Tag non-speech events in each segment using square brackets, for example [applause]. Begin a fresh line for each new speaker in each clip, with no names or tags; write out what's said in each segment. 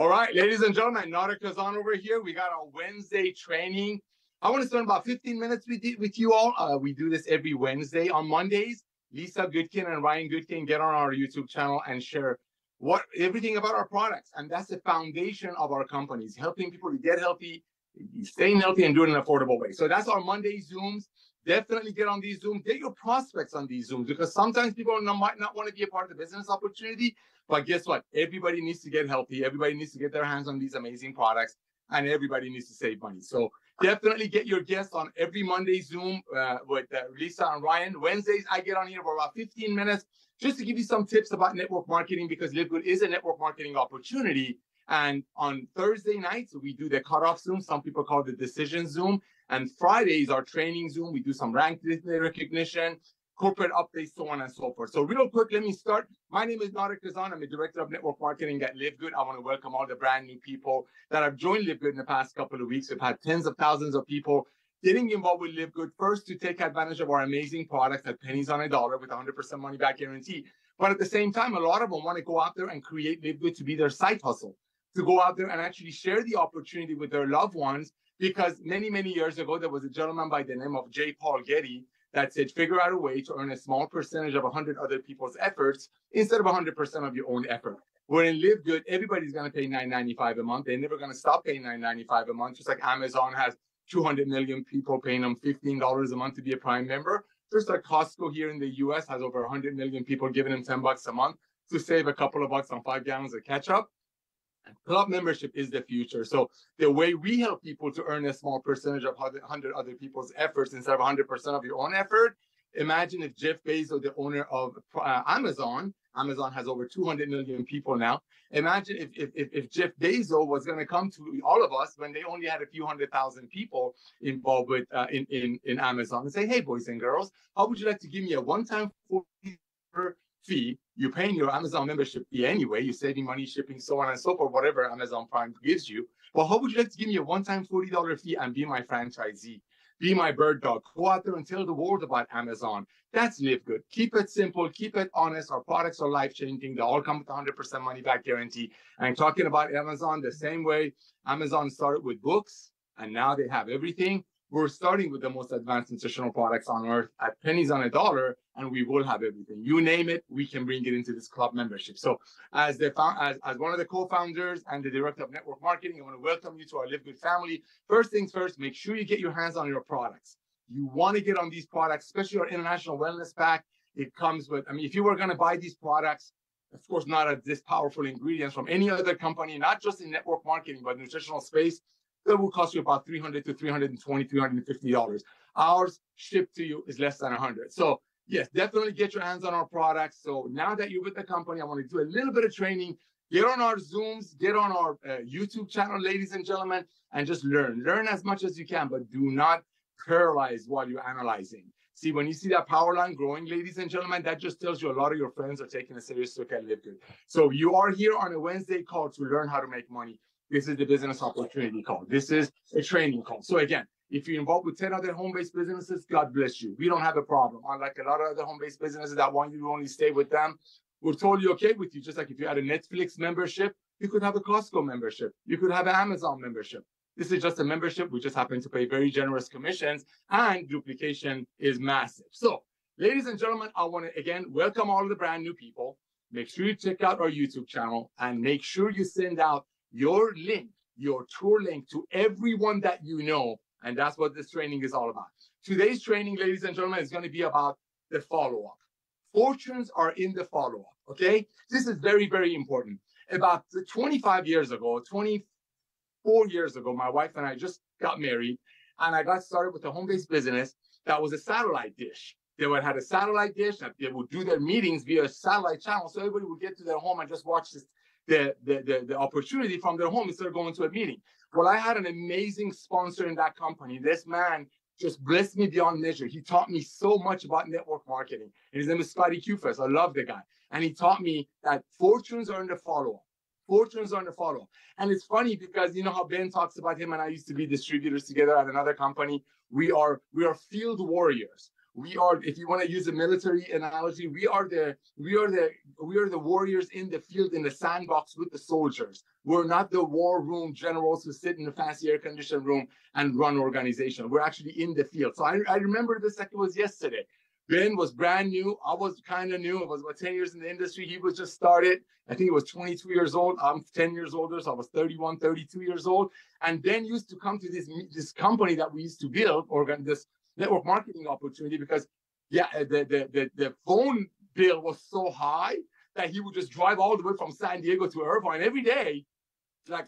All right, ladies and gentlemen, Nauder on over here. We got our Wednesday training. I want to spend about 15 minutes with you, with you all. Uh, we do this every Wednesday. On Mondays, Lisa Goodkin and Ryan Goodkin get on our YouTube channel and share what everything about our products. And that's the foundation of our companies, helping people to get healthy, staying healthy, and doing it in an affordable way. So that's our Monday Zooms. Definitely get on these Zooms. Get your prospects on these Zooms because sometimes people might not want to be a part of the business opportunity. But guess what? Everybody needs to get healthy. Everybody needs to get their hands on these amazing products, and everybody needs to save money. So definitely get your guests on every Monday Zoom uh, with uh, Lisa and Ryan. Wednesdays, I get on here for about 15 minutes just to give you some tips about network marketing because Live Good is a network marketing opportunity. And on Thursday nights, we do the cutoff Zoom. Some people call it the decision Zoom. And Fridays, our training Zoom. We do some rank recognition, corporate updates, so on and so forth. So real quick, let me start. My name is Nauder Khazan. I'm a director of network marketing at Live Good. I want to welcome all the brand new people that have joined Live Good in the past couple of weeks. We've had tens of thousands of people getting involved with Live Good first to take advantage of our amazing products at pennies on a dollar with 100% money back guarantee. But at the same time, a lot of them want to go out there and create Live Good to be their side hustle, to go out there and actually share the opportunity with their loved ones. Because many, many years ago, there was a gentleman by the name of J. Paul Getty that said, figure out a way to earn a small percentage of 100 other people's efforts instead of 100% of your own effort. Where in Live Good, everybody's going to pay 9.95 a month. They're never going to stop paying 9.95 a month, just like Amazon has 200 million people paying them $15 a month to be a Prime member. Just like Costco here in the US has over 100 million people giving them 10 bucks a month to save a couple of bucks on five gallons of ketchup. Club membership is the future. So the way we help people to earn a small percentage of 100 other people's efforts instead of 100% of your own effort. Imagine if Jeff Bezos, the owner of uh, Amazon, Amazon has over 200 million people now. Imagine if, if, if Jeff Bezos was going to come to all of us when they only had a few hundred thousand people involved with uh, in, in, in Amazon and say, hey, boys and girls, how would you like to give me a one-time fee? You're paying your Amazon membership fee anyway. You're saving money, shipping, so on and so forth, whatever Amazon Prime gives you. But how would you like to give me a one-time $40 fee and be my franchisee? Be my bird dog. Go out there and tell the world about Amazon. That's Live Good. Keep it simple. Keep it honest. Our products are life changing. They all come with 100% money back guarantee. And talking about Amazon the same way Amazon started with books and now they have everything. We're starting with the most advanced nutritional products on earth at pennies on a dollar, and we will have everything. You name it, we can bring it into this club membership. So, as the as, as one of the co-founders and the director of network marketing, I want to welcome you to our Live Good family. First things first, make sure you get your hands on your products. You want to get on these products, especially our international wellness pack. It comes with, I mean, if you were going to buy these products, of course, not at this powerful ingredients from any other company, not just in network marketing, but nutritional space, that will cost you about 300 to 320 $350. Ours shipped to you is less than 100 So yes, definitely get your hands on our products. So now that you're with the company, I want to do a little bit of training. Get on our Zooms, get on our uh, YouTube channel, ladies and gentlemen, and just learn. Learn as much as you can, but do not paralyze while you're analyzing. See, when you see that power line growing, ladies and gentlemen, that just tells you a lot of your friends are taking a serious look at Live Good. So you are here on a Wednesday call to learn how to make money. This is the business opportunity call. This is a training call. So again, if you're involved with 10 other home-based businesses, God bless you. We don't have a problem. Unlike a lot of other home-based businesses that want you to only stay with them, we're totally okay with you. Just like if you had a Netflix membership, you could have a Costco membership. You could have an Amazon membership. This is just a membership. We just happen to pay very generous commissions and duplication is massive. So, ladies and gentlemen, I want to again welcome all of the brand new people. Make sure you check out our YouTube channel and make sure you send out your link, your tour link to everyone that you know. And that's what this training is all about. Today's training, ladies and gentlemen, is going to be about the follow up. Fortunes are in the follow up. Okay. This is very, very important. About 25 years ago, 24 years ago, my wife and I just got married and I got started with a home based business that was a satellite dish. They would have a satellite dish that they would do their meetings via satellite channel. So everybody would get to their home and just watch this the, the, the opportunity from their home instead of going to a meeting. Well, I had an amazing sponsor in that company. This man just blessed me beyond measure. He taught me so much about network marketing. And his name is Scotty Kufes. I love the guy. And he taught me that fortunes are in the follow-up. Fortunes are in the follow up. And it's funny because you know how Ben talks about him and I used to be distributors together at another company. We are we are field warriors. We are, if you want to use a military analogy, we are the we are the we are the warriors in the field in the sandbox with the soldiers. We're not the war room generals who sit in a fancy air conditioned room and run organization. We're actually in the field. So I, I remember this like it was yesterday. Ben was brand new. I was kind of new. I was about 10 years in the industry. He was just started. I think he was 22 years old. I'm 10 years older, so I was 31, 32 years old. And Ben used to come to this, this company that we used to build, or this network marketing opportunity, because yeah, the, the, the, the phone bill was so high that he would just drive all the way from San Diego to Irvine every day, like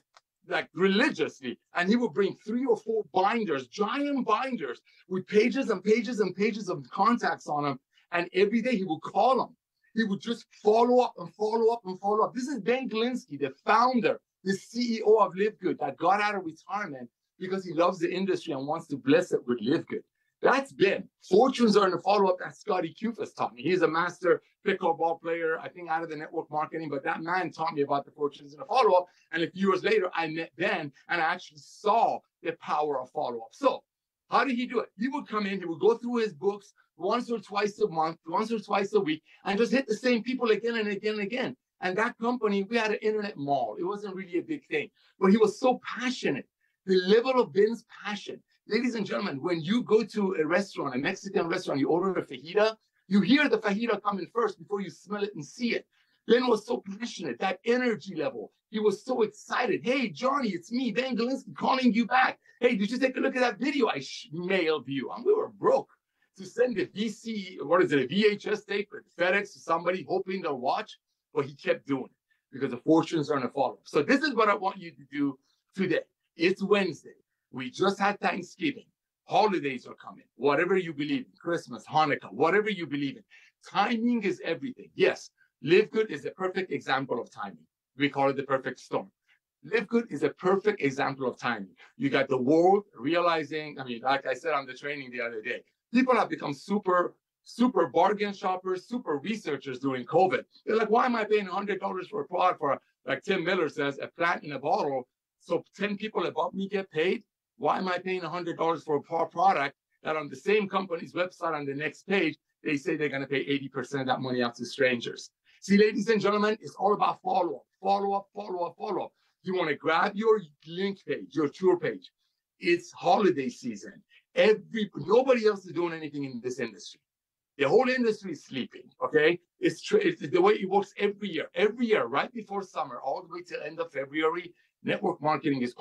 like religiously, and he would bring three or four binders, giant binders with pages and pages and pages of contacts on them. And every day he would call them. He would just follow up and follow up and follow up. This is Ben Glinsky, the founder, the CEO of Live Good, that got out of retirement because he loves the industry and wants to bless it with Live Good. That's Ben. Fortunes are in the follow-up that Scotty Kufas taught me. He's a master pickleball player, I think out of the network marketing, but that man taught me about the fortunes in the follow-up. And a few years later, I met Ben and I actually saw the power of follow-up. So how did he do it? He would come in, he would go through his books once or twice a month, once or twice a week, and just hit the same people again and again and again. And that company, we had an internet mall. It wasn't really a big thing, but he was so passionate. The level of Ben's passion Ladies and gentlemen, when you go to a restaurant, a Mexican restaurant, you order a fajita, you hear the fajita coming first before you smell it and see it. Len was so passionate, that energy level. He was so excited. Hey, Johnny, it's me, Ben Glinsky, calling you back. Hey, did you take a look at that video I mailed you? And we were broke to send a VC, what is it, a VHS tape or FedEx to somebody hoping they'll watch. But he kept doing it because the fortunes are in a follow. So this is what I want you to do today. It's Wednesday. We just had Thanksgiving. Holidays are coming. Whatever you believe in, Christmas, Hanukkah, whatever you believe in. Timing is everything. Yes, Live Good is a perfect example of timing. We call it the perfect storm. Live Good is a perfect example of timing. You got the world realizing, I mean, like I said on the training the other day, people have become super, super bargain shoppers, super researchers during COVID. They're like, why am I paying $100 for a product for, like Tim Miller says, a plant in a bottle? So 10 people above me get paid. Why am I paying $100 for a product that on the same company's website on the next page, they say they're going to pay 80% of that money out to strangers? See, ladies and gentlemen, it's all about follow up, follow up, follow up, follow up. You want to grab your link page, your tour page. It's holiday season. Every nobody else is doing anything in this industry. The whole industry is sleeping. Okay, it's, it's the way it works every year. Every year, right before summer, all the way till end of February, network marketing is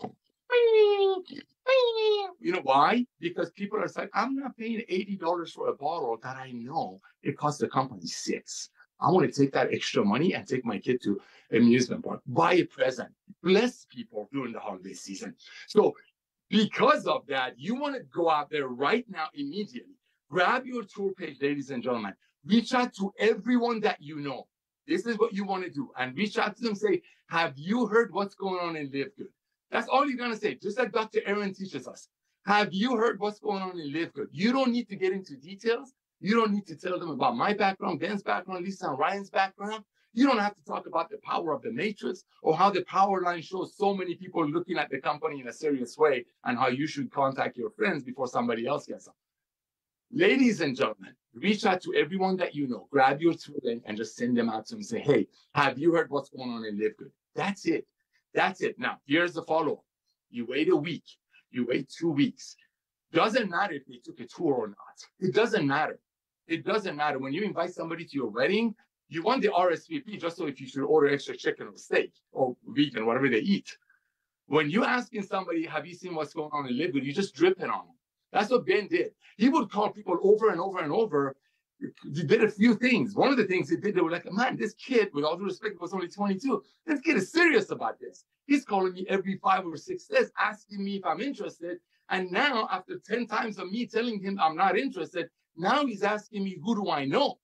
[laughs] you know why? Because people are saying, I'm not paying $80 for a bottle that I know it costs the company six. I want to take that extra money and take my kid to amusement park, buy a present, bless people during the holiday season. So because of that, you want to go out there right now immediately. Grab your tour page, ladies and gentlemen. Reach out to everyone that you know. This is what you want to do. And reach out to them, say, have you heard what's going on in Live Good? That's all you're going to say, just like Dr. Aaron teaches us. Have you heard what's going on in Live Good? You don't need to get into details. You don't need to tell them about my background, Ben's background, Lisa and Ryan's background. You don't have to talk about the power of the matrix or how the power line shows so many people looking at the company in a serious way and how you should contact your friends before somebody else gets them. Ladies and gentlemen, reach out to everyone that you know, grab your tool and just send them out to them and say, hey, have you heard what's going on in Live Good? That's it. That's it. Now, here's the follow up. You wait a week, you wait two weeks. Doesn't matter if they took a tour or not. It doesn't matter. It doesn't matter. When you invite somebody to your wedding, you want the RSVP just so if you should order extra chicken or steak or vegan, whatever they eat. When you asking somebody, have you seen what's going on in Good? You just dripping on them. That's what Ben did. He would call people over and over and over he did a few things. One of the things he did, they were like, man, this kid, with all due respect, was only 22. This kid is serious about this. He's calling me every five or six days, asking me if I'm interested. And now, after 10 times of me telling him I'm not interested, now he's asking me, who do I know?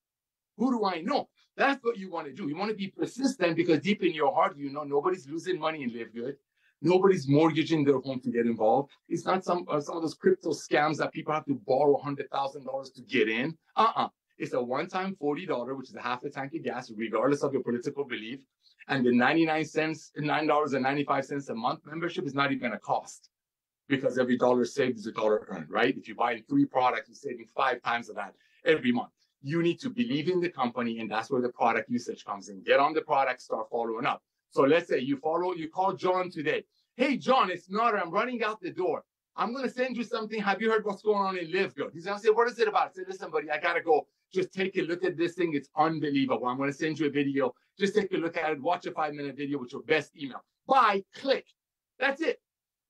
Who do I know? That's what you want to do. You want to be persistent because deep in your heart, you know nobody's losing money and live good. Nobody's mortgaging their home to get involved. It's not some uh, some of those crypto scams that people have to borrow hundred thousand dollars to get in. Uh-uh. It's a one-time $40, which is half a tank of gas, regardless of your political belief. And the 99 cents, $9.95 a month membership is not even a cost because every dollar saved is a dollar earned, right? If you buy three products, you're saving five times of that every month. You need to believe in the company, and that's where the product usage comes in. Get on the product, start following up. So let's say you follow, you call John today. Hey, John, it's not, I'm running out the door. I'm going to send you something. Have you heard what's going on in Live Good? He's going to say, What is it about? I said, Listen, buddy, I got to go. Just take a look at this thing. It's unbelievable. I'm going to send you a video. Just take a look at it. Watch a five minute video with your best email. Buy, click. That's it.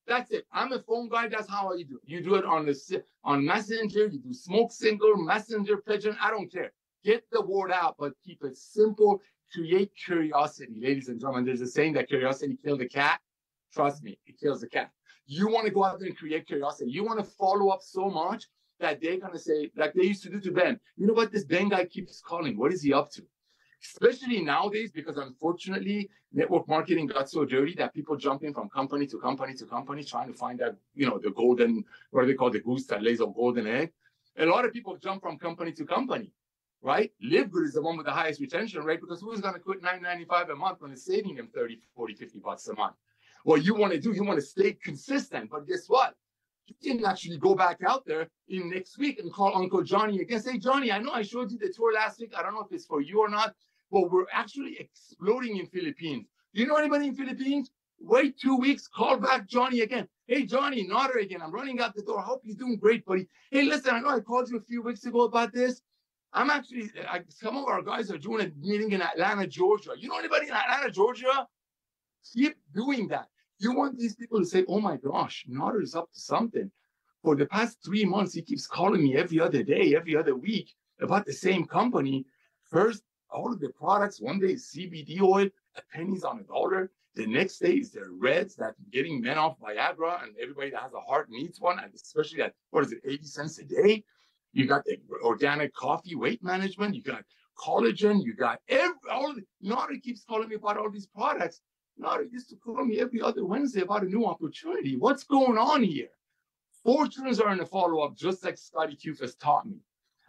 That's it. I'm a phone guy. That's how you do. You do it on the on Messenger. You do smoke signal, Messenger, pigeon. I don't care. Get the word out, but keep it simple. Create curiosity, ladies and gentlemen. There's a saying that curiosity killed the cat. Trust me, it kills the cat. You want to go out there and create curiosity. You want to follow up so much that they're gonna say, like they used to do to Ben. You know what? This Ben guy keeps calling. What is he up to? especially nowadays, because unfortunately, network marketing got so dirty that people jumping from company to company to company trying to find that, you know, the golden, what do they call the goose that lays a golden egg. A lot of people jump from company to company, right? Live Good is the one with the highest retention rate because who's to quit 9.95 a month when it's saving them 30, 40, 50 bucks a month? What you want to do, you want to stay consistent. But guess what? You can actually go back out there in next week and call Uncle Johnny again. Say, Johnny, I know I showed you the tour last week. I don't know if it's for you or not, but we're actually exploding in Philippines. Do you know anybody in Philippines? Wait two weeks, call back Johnny again. Hey, Johnny, Nauder again. I'm running out the door. I hope you're doing great, buddy. Hey, listen, I know I called you a few weeks ago about this. I'm actually, I, some of our guys are doing a meeting in Atlanta, Georgia. You know anybody in Atlanta, Georgia? Keep doing that. You want these people to say, oh my gosh, Nauder is up to something. For the past three months, he keeps calling me every other day, every other week about the same company. First, all of the products. One day is CBD oil at pennies on a dollar. The next day is their reds that getting men off Viagra, and everybody that has a heart needs one, and especially at what is it, 80 cents a day. You got the organic coffee weight management, you got collagen, you got every all of Nauder keeps calling me about all these products. Nauder used to call me every other Wednesday about a new opportunity. What's going on here? Fortunes are in a follow-up, just like Scotty Kufas taught me.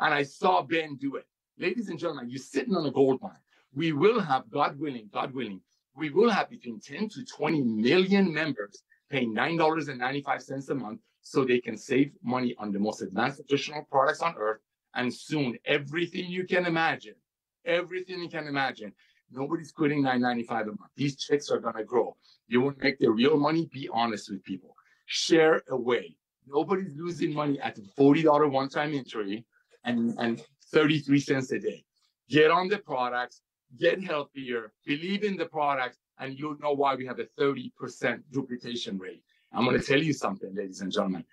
And I saw Ben do it ladies and gentlemen, you're sitting on a gold mine. We will have, God willing, God willing, we will have between 10 to 20 million members paying $9.95 a month so they can save money on the most advanced nutritional products on earth. And soon, everything you can imagine, everything you can imagine, nobody's quitting $9.95 a month. These checks are to grow. You want to make the real money? Be honest with people. Share away. Nobody's losing money at the $40 one time entry and, and 33 cents a day. Get on the products, get healthier, believe in the products, and you'll know why we have a 30% duplication rate. I'm to tell you something, ladies and gentlemen.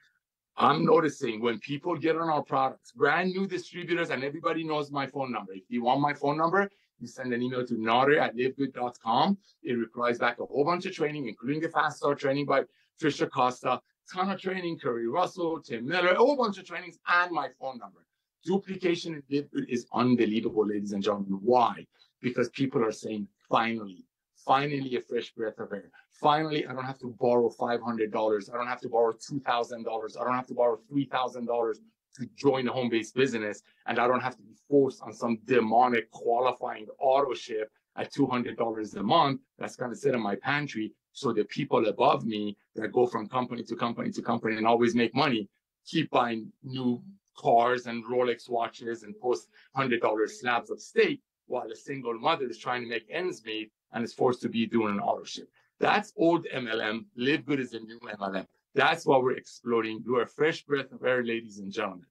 I'm noticing when people get on our products, brand new distributors, and everybody knows my phone number. If you want my phone number, you send an email to nauder at livegood.com. It replies back a whole bunch of training, including the fast start training by Trisha Costa, ton of training, Curry Russell, Tim Miller, a whole bunch of trainings, and my phone number. Duplication is unbelievable, ladies and gentlemen. Why? Because people are saying, finally, finally a fresh breath of air. Finally, I don't have to borrow $500. I don't have to borrow $2,000. I don't have to borrow $3,000 to join a home-based business. And I don't have to be forced on some demonic qualifying auto ship at $200 a month that's going to sit in my pantry. So the people above me that go from company to company to company and always make money keep buying new cars and Rolex watches and post hundred dollar slabs of steak while a single mother is trying to make ends meet and is forced to be doing an auto ship. That's old MLM. Live good is a new MLM. That's why we're exploding. We're a fresh breath of air, ladies and gentlemen.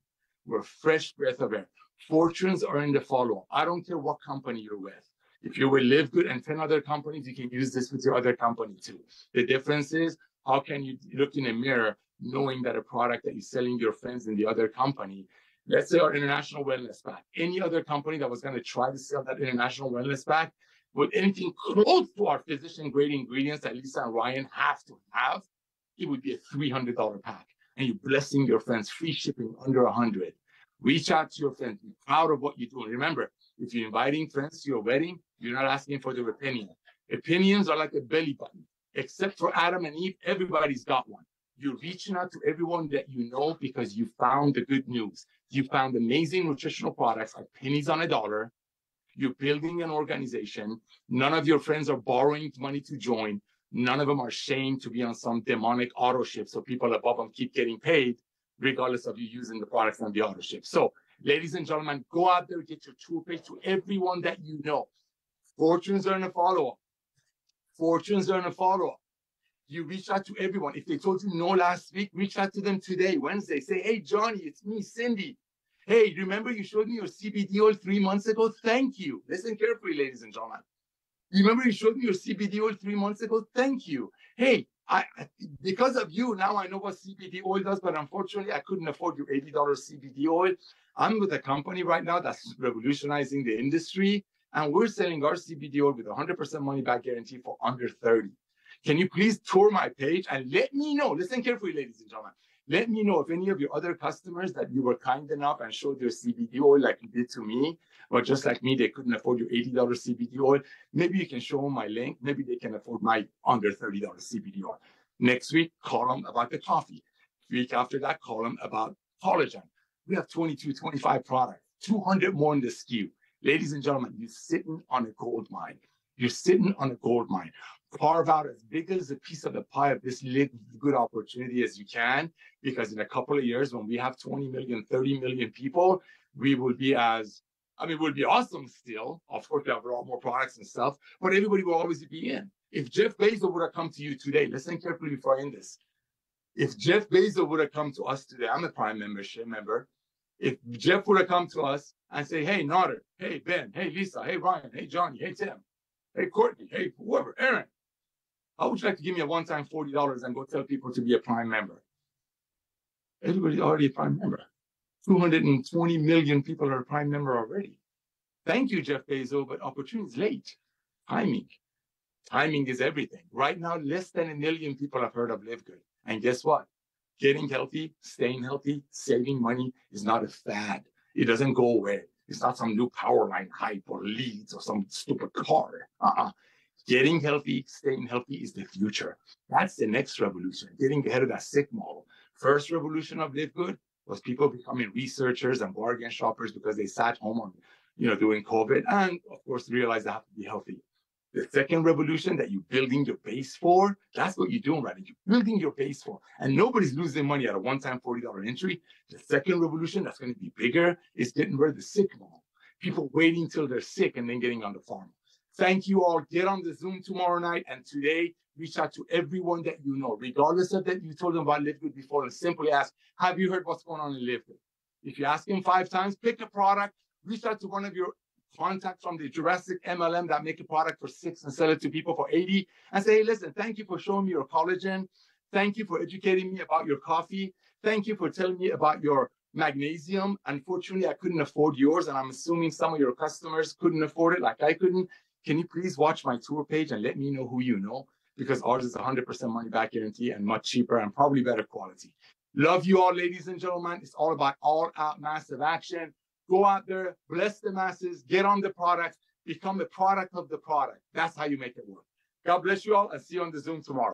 We're a fresh breath of air. Fortunes are in the follow. I don't care what company you're with. If you will live good and 10 other companies, you can use this with your other company too. The difference is how can you look in a mirror knowing that a product that you're selling your friends in the other company, let's say our international wellness pack, any other company that was going to try to sell that international wellness pack with anything close to our physician grade ingredients that Lisa and Ryan have to have, it would be a $300 pack. And you're blessing your friends, free shipping under a 100 Reach out to your friends, be proud of what you're doing. Remember, if you're inviting friends to your wedding, you're not asking for their opinion. Opinions are like a belly button. Except for Adam and Eve, everybody's got one. You're reaching out to everyone that you know because you found the good news. You found amazing nutritional products at pennies on a dollar. You're building an organization. None of your friends are borrowing money to join. None of them are shamed to be on some demonic auto ship. So people above them keep getting paid, regardless of you using the products on the auto ship. So Ladies and gentlemen, go out there, get your tour page to everyone that you know. Fortunes are in a follow up. Fortunes are in a follow up. You reach out to everyone. If they told you no last week, reach out to them today, Wednesday. Say, hey, Johnny, it's me, Cindy. Hey, remember you showed me your CBD oil three months ago? Thank you. Listen carefully, ladies and gentlemen. You remember you showed me your CBD oil three months ago? Thank you. Hey, I because of you now I know what CBD oil does, but unfortunately I couldn't afford your $80 CBD oil. I'm with a company right now that's revolutionizing the industry, and we're selling our CBD oil with 100% money back guarantee for under 30. Can you please tour my page and let me know? Listen carefully, ladies and gentlemen. Let me know if any of your other customers that you were kind enough and showed their CBD oil like you did to me, or just like me, they couldn't afford your $80 CBD oil. Maybe you can show them my link. Maybe they can afford my under $30 CBD oil. Next week, call them about the coffee. Week after that, call them about collagen. We have 22, 25 products, 200 more in the SKU. Ladies and gentlemen, you're sitting on a gold mine. You're sitting on a gold mine carve out as big as a piece of the pie of this good opportunity as you can, because in a couple of years, when we have 20 million, 30 million people, we will be as, I mean, we'll be awesome still. Of course, we have a lot more products and stuff, but everybody will always be in. If Jeff Bezos would have come to you today, listen carefully before I end this. If Jeff Bezos would have come to us today, I'm a Prime membership member. If Jeff would have come to us and say, hey, Nauder, hey, Ben, hey, Lisa, hey, Ryan, hey, Johnny, hey, Tim, hey, Courtney, hey, whoever, Aaron, how would you like to give me a one-time $40 and go tell people to be a Prime member? Everybody's already a Prime member. 220 million people are a Prime member already. Thank you, Jeff Bezos, but opportunity is late. Timing. Timing is everything. Right now, less than a million people have heard of Live Good. And guess what? Getting healthy, staying healthy, saving money is not a fad. It doesn't go away. It's not some new power line hype or leads or some stupid car. Uh-uh. Getting healthy, staying healthy is the future. That's the next revolution, getting ahead of that sick model. First revolution of Live Good was people becoming researchers and bargain shoppers because they sat home on, you know, doing COVID and of course realized they have to be healthy. The second revolution that you're building your base for, that's what you're doing right now. You're building your base for. And nobody's losing money at a one-time $40 entry. The second revolution that's going to be bigger is getting rid of the sick model. People waiting till they're sick and then getting on the farm. Thank you all. Get on the Zoom tomorrow night and today. Reach out to everyone that you know, regardless of that you told them about Live before, and simply ask, Have you heard what's going on in Live? If you ask them five times, pick a product, reach out to one of your contacts from the Jurassic MLM that make a product for six and sell it to people for 80 and say, hey, listen, thank you for showing me your collagen. Thank you for educating me about your coffee. Thank you for telling me about your magnesium. Unfortunately, I couldn't afford yours, and I'm assuming some of your customers couldn't afford it like I couldn't. Can you please watch my tour page and let me know who you know? Because ours is 100% money back guarantee and much cheaper and probably better quality. Love you all, ladies and gentlemen. It's all about all out massive action. Go out there, bless the masses, get on the product, become the product of the product. That's how you make it work. God bless you all and see you on the Zoom tomorrow.